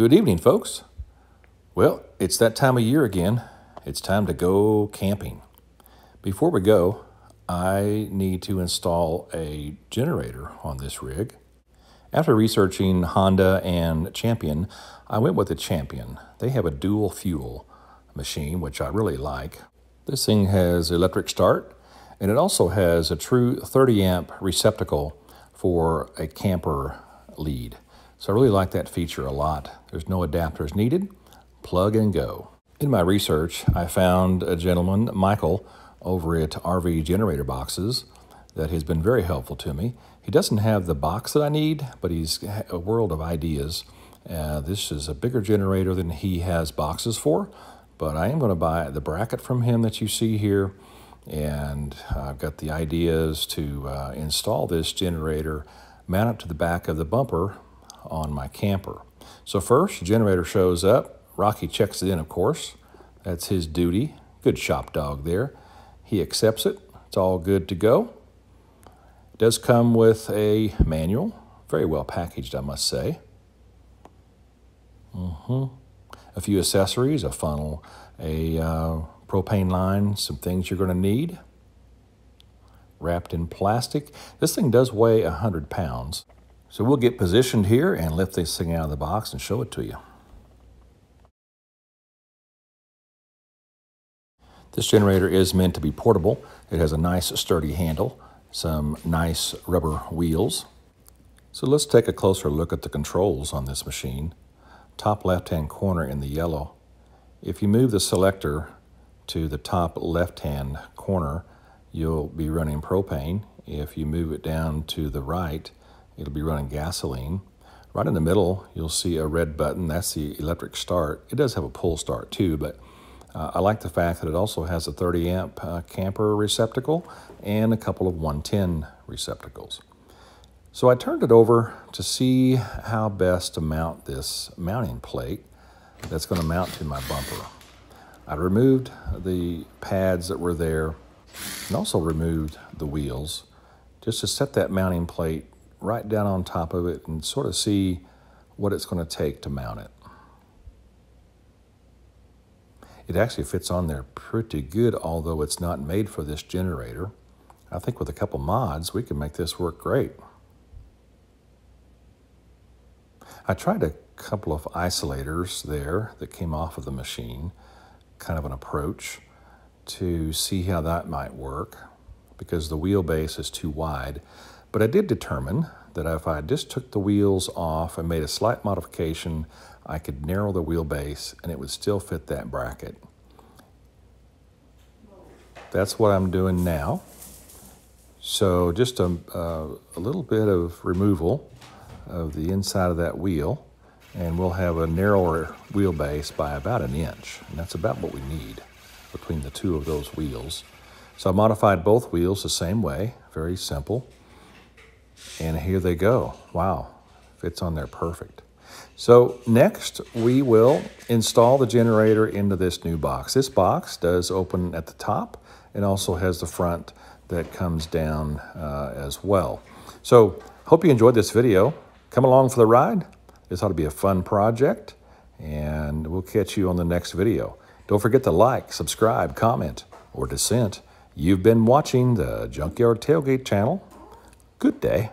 Good evening, folks. Well, it's that time of year again. It's time to go camping. Before we go, I need to install a generator on this rig. After researching Honda and Champion, I went with the Champion. They have a dual fuel machine, which I really like. This thing has electric start, and it also has a true 30 amp receptacle for a camper lead. So I really like that feature a lot. There's no adapters needed, plug and go. In my research, I found a gentleman, Michael, over at RV Generator Boxes that has been very helpful to me. He doesn't have the box that I need, but he's a world of ideas. Uh, this is a bigger generator than he has boxes for, but I am going to buy the bracket from him that you see here, and I've got the ideas to uh, install this generator, mount it to the back of the bumper on my camper. So first, generator shows up. Rocky checks it in, of course. That's his duty. Good shop dog there. He accepts it. It's all good to go. It does come with a manual. Very well packaged, I must say. Mm -hmm. A few accessories, a funnel, a uh, propane line, some things you're going to need. Wrapped in plastic. This thing does weigh 100 pounds. So we'll get positioned here and lift this thing out of the box and show it to you. This generator is meant to be portable. It has a nice sturdy handle, some nice rubber wheels. So let's take a closer look at the controls on this machine. Top left-hand corner in the yellow. If you move the selector to the top left-hand corner, you'll be running propane. If you move it down to the right, it'll be running gasoline. Right in the middle, you'll see a red button. That's the electric start. It does have a pull start too, but uh, I like the fact that it also has a 30 amp uh, camper receptacle and a couple of 110 receptacles. So I turned it over to see how best to mount this mounting plate that's going to mount to my bumper. I removed the pads that were there and also removed the wheels just to set that mounting plate right down on top of it and sort of see what it's going to take to mount it. It actually fits on there pretty good, although it's not made for this generator. I think with a couple mods, we can make this work great. I tried a couple of isolators there that came off of the machine, kind of an approach to see how that might work because the wheelbase is too wide. But I did determine that if I just took the wheels off and made a slight modification, I could narrow the wheelbase and it would still fit that bracket. That's what I'm doing now. So just a, uh, a little bit of removal of the inside of that wheel and we'll have a narrower wheelbase by about an inch. And that's about what we need between the two of those wheels. So I modified both wheels the same way, very simple. And here they go. Wow, fits on there perfect. So next we will install the generator into this new box. This box does open at the top and also has the front that comes down uh, as well. So hope you enjoyed this video. Come along for the ride. This ought to be a fun project and we'll catch you on the next video. Don't forget to like, subscribe, comment, or dissent. You've been watching the Junkyard Tailgate channel. Good day.